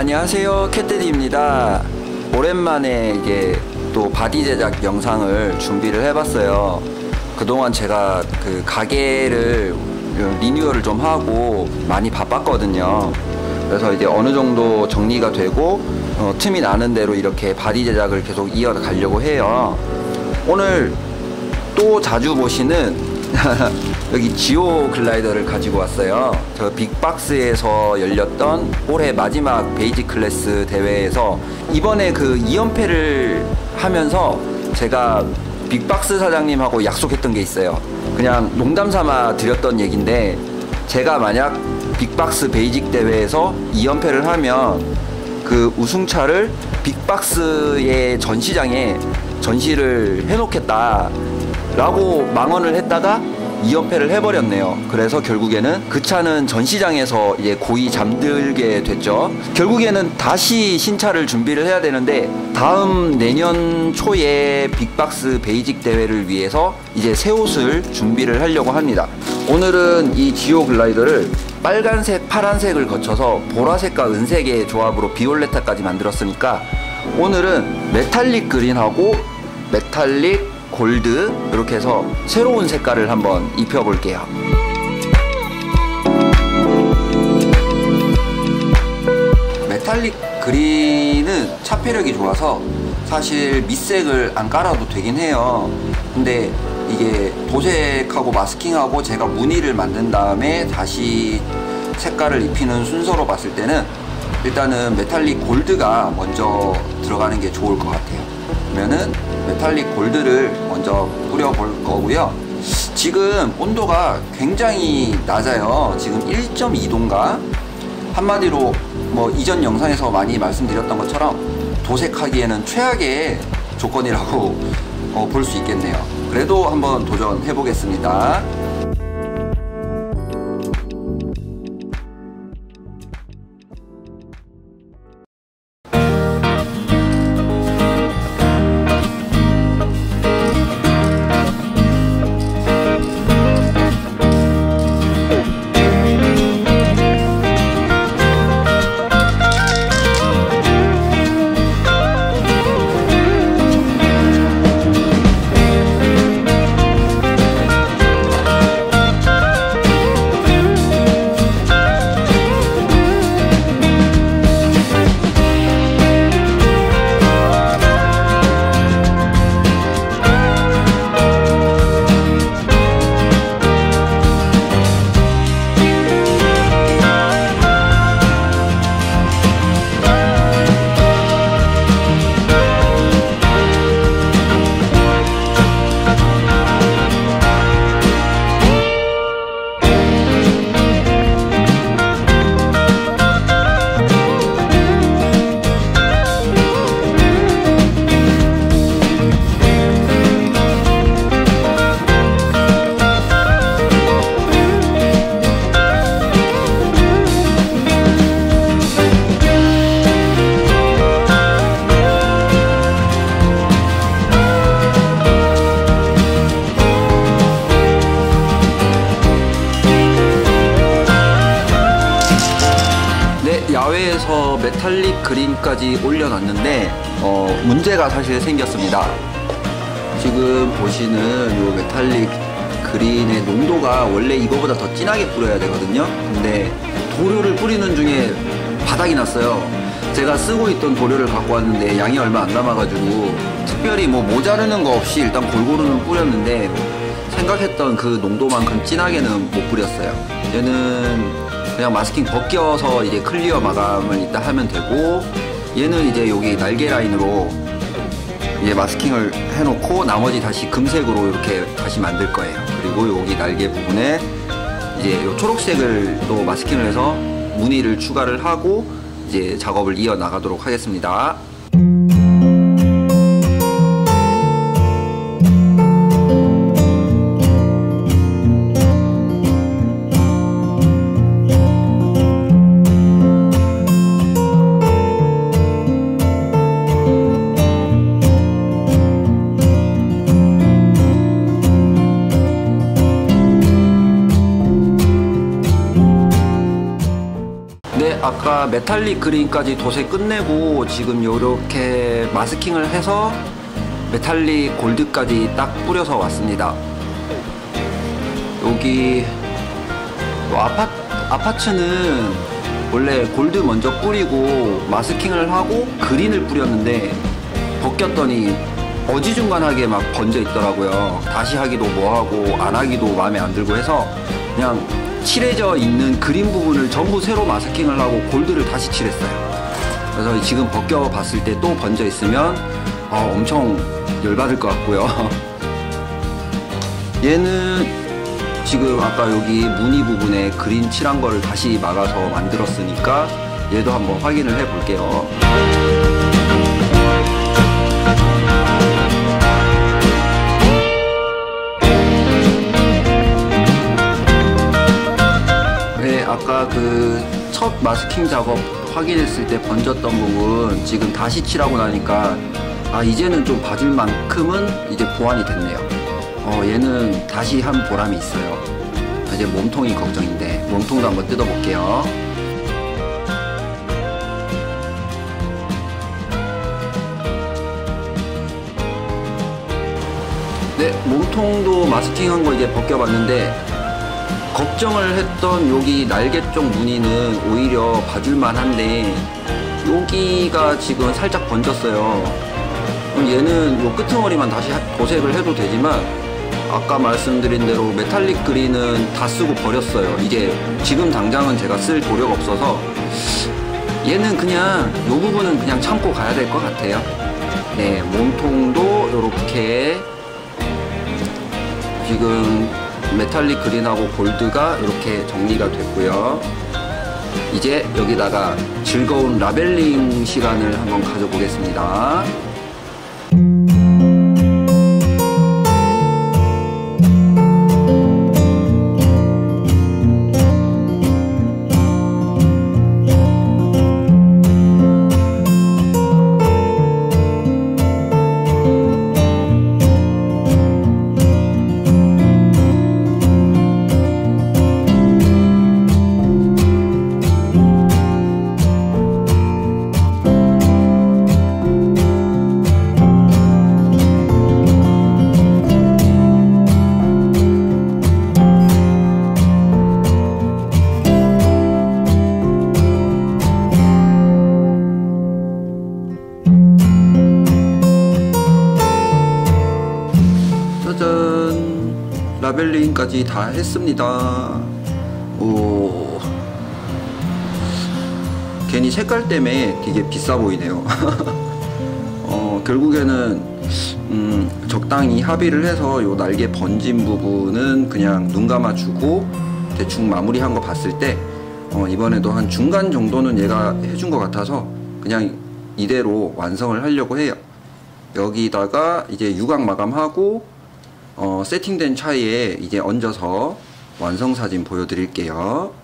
안녕하세요 캣데디입니다. 오랜만에 이게 또 바디 제작 영상을 준비를 해봤어요. 그동안 제가 그 가게를 리뉴얼을 좀 하고 많이 바빴거든요. 그래서 이제 어느 정도 정리가 되고 어, 틈이 나는 대로 이렇게 바디 제작을 계속 이어가려고 해요. 오늘 또 자주 보시는 여기 Geo Glider를 가지고 왔어요. 저 빅박스에서 열렸던 올해 마지막 basic class 대회에서 이번에 그 2연패를 하면서 제가 빅박스 사장님하고 약속했던 게 있어요. 그냥 농담 삼아 드렸던 얘기인데 제가 만약 빅박스 basic 대회에서 2연패를 하면 그 우승차를 빅박스의 전시장에 전시를 해놓겠다. 라고 망언을 했다가 2연패를 해버렸네요. 그래서 결국에는 그 차는 전시장에서 이제 고이 잠들게 됐죠. 결국에는 다시 신차를 준비를 해야 되는데 다음 내년 초에 빅박스 basic 대회를 위해서 이제 새 옷을 준비를 하려고 합니다. 오늘은 이 Geo Glider를 빨간색, 파란색을 거쳐서 보라색과 은색의 조합으로 비올레타까지 만들었으니까 오늘은 metallic green하고 metallic gold 이렇게 해서 새로운 색깔을 한번 입혀볼게요. metallic green은 차폐력이 좋아서 사실 밑색을 안 깔아도 되긴 해요. 근데 이게 도색하고 마스킹하고 제가 무늬를 만든 다음에 다시 색깔을 입히는 순서로 봤을 때는 일단은 metallic gold가 먼저 들어가는 게 좋을 것 같아요. 그러면은 metallic gold를 먼저 뿌려볼 거고요. 지금 온도가 굉장히 낮아요. 지금 1.2도인가? 한마디로 뭐 이전 영상에서 많이 말씀드렸던 것처럼 도색하기에는 최악의 조건이라고 어, 볼 수 있겠네요. 그래도 한번 도전해 보겠습니다. 그린까지 올려놨는데 어, 문제가 사실 생겼습니다. 지금 보시는 이 메탈릭 그린의 농도가 원래 이거보다 더 진하게 뿌려야 되거든요. 근데 도료를 뿌리는 중에 바닥이 났어요. 제가 쓰고 있던 도료를 갖고 왔는데 양이 얼마 안 남아가지고 특별히 뭐 모자르는 거 없이 일단 골고루는 뿌렸는데 생각했던 그 농도만큼 진하게는 못 뿌렸어요. 얘는 그냥 마스킹 벗겨서 이제 클리어 마감을 이따 하면 되고 얘는 이제 여기 날개 라인으로 이제 마스킹을 해놓고 나머지 다시 금색으로 이렇게 다시 만들 거예요. 그리고 여기 날개 부분에 이제 요 초록색을 또 마스킹을 해서 무늬를 추가를 하고 이제 작업을 이어 나가도록 하겠습니다. 아까 metallic green까지 도색 끝내고 지금 요렇게 마스킹을 해서 metallic gold까지 딱 뿌려서 왔습니다. 여기 요 앞 파, 앞 파트는 원래 골드 먼저 뿌리고 마스킹을 하고 green을 뿌렸는데 벗겼더니 어지중간하게 막 번져 있더라고요. 다시 하기도 뭐하고 안 하기도 마음에 안 들고 해서 그냥 칠해져 있는 그린 부분을 전부 새로 마스킹을 하고 골드를 다시 칠했어요. 그래서 지금 벗겨 봤을 때 또 번져 있으면 어, 엄청 열받을 것 같고요. 얘는 지금 아까 여기 무늬 부분에 그린 칠한 거를 다시 막아서 만들었으니까 얘도 한번 확인을 해 볼게요. 아까 그 첫 마스킹 작업 확인했을 때 번졌던 부분 지금 다시 칠하고 나니까 아 이제는 좀 봐줄 만큼은 이제 보완이 됐네요. 어 얘는 다시 한 보람이 있어요. 이제 몸통이 걱정인데 몸통도 한번 뜯어볼게요. 네, 몸통도 마스킹한 거 이제 벗겨봤는데 걱정을 했던 여기 날개 쪽 무늬는 오히려 봐줄만 한데 여기가 지금 살짝 번졌어요. 그럼 얘는 요 끄트머리만 다시 하- 도색을 해도 되지만 아까 말씀드린 대로 메탈릭 그린은 다 쓰고 버렸어요. 이게 지금 당장은 제가 쓸 도력 없어서 얘는 그냥 요 부분은 그냥 참고 가야 될 것 같아요. 네, 몸통도 이렇게 지금 메탈릭 그린하고 골드가 이렇게 정리가 됐고요. 이제 여기다가 즐거운 라벨링 시간을 한번 가져보겠습니다. 까지 다 했습니다. 오. 괜히 색깔 때문에 되게 비싸 보이네요. 어, 결국에는 음, 적당히 합의를 해서 요 날개 번진 부분은 그냥 눈 감아주고 대충 마무리한 거 봤을 때 어, 이번에도 한 중간 정도는 얘가 해준 것 같아서 그냥 이대로 완성을 하려고 해요. 여기다가 이제 유광 마감하고 어, 세팅된 차에 이제 얹어서 완성 사진 보여드릴게요.